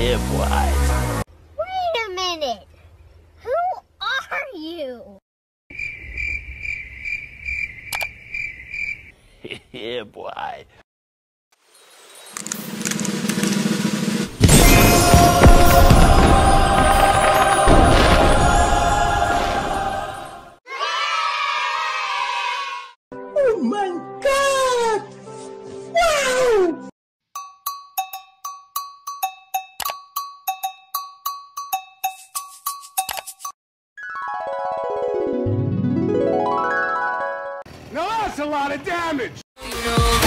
if wise. Wait a minute. Who are you? yeah, boy. Oh my god! It's a lot of damage.